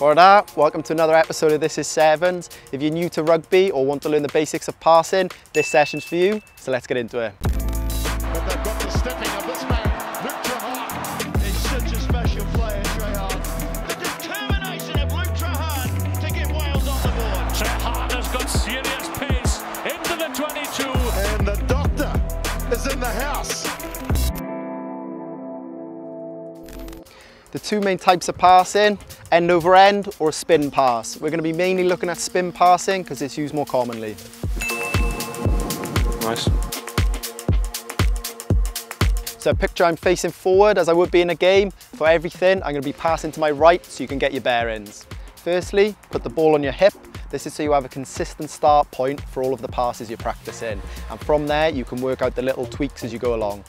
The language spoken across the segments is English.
Bore welcome to another episode of This is Sevens. If you're new to rugby or want to learn the basics of passing, this session's for you, so let's get into it. But they've got the stepping of this man, Luke He's such a special player, Treharne. The determination of Luke Treharne to get Wales on the board. Treharne has got serious pace into the 22. And the doctor is in the house. The two main types of passing, end over end or a spin pass. We're going to be mainly looking at spin passing because it's used more commonly. Nice. So picture I'm facing forward as I would be in a game. For everything, I'm going to be passing to my right so you can get your bearings. Firstly, put the ball on your hip. This is so you have a consistent start point for all of the passes you're practicing. And from there, you can work out the little tweaks as you go along.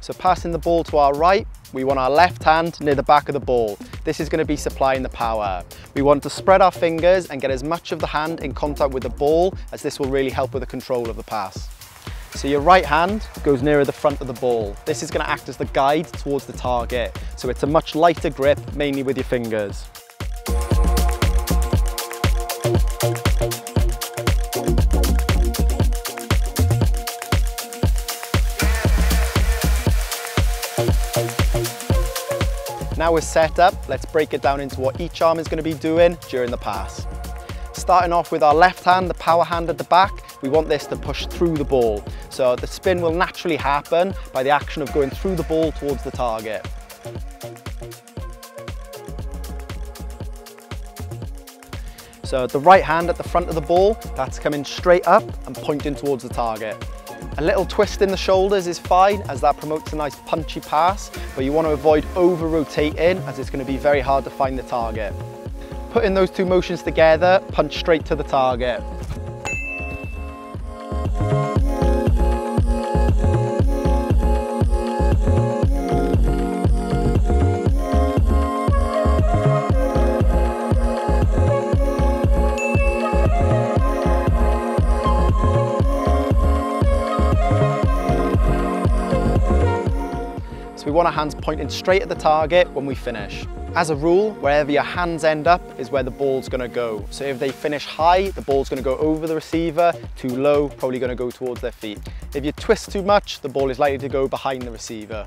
So passing the ball to our right, we want our left hand near the back of the ball. This is going to be supplying the power. We want to spread our fingers and get as much of the hand in contact with the ball as this will really help with the control of the pass. So your right hand goes nearer the front of the ball. This is going to act as the guide towards the target. So it's a much lighter grip, mainly with your fingers. Now we're set up, let's break it down into what each arm is going to be doing during the pass. Starting off with our left hand, the power hand at the back, we want this to push through the ball. So the spin will naturally happen by the action of going through the ball towards the target. So the right hand at the front of the ball, that's coming straight up and pointing towards the target. A little twist in the shoulders is fine as that promotes a nice punchy pass, but you want to avoid over rotating as it's going to be very hard to find the target. Putting those two motions together, punch straight to the target. We want our hands pointing straight at the target when we finish. As a rule, wherever your hands end up is where the ball's gonna go. So if they finish high, the ball's gonna go over the receiver, too low, probably gonna go towards their feet. If you twist too much, the ball is likely to go behind the receiver.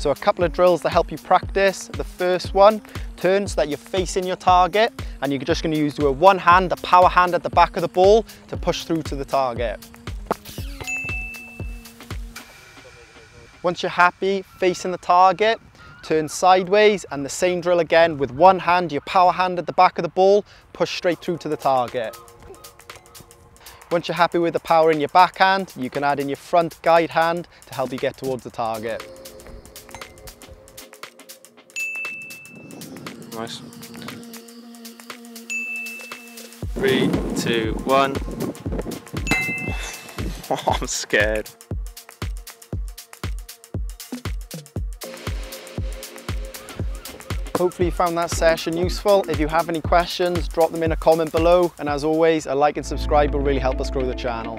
So a couple of drills to help you practice. The first one, turn so that you're facing your target and you're just going to use with one hand, the power hand at the back of the ball to push through to the target. Once you're happy facing the target, turn sideways and the same drill again with one hand, your power hand at the back of the ball, push straight through to the target. Once you're happy with the power in your backhand, you can add in your front guide hand to help you get towards the target. Nice. Three, two, one. Oh, I'm scared. Hopefully you found that session useful. If you have any questions, drop them in a comment below. And as always, a like and subscribe will really help us grow the channel.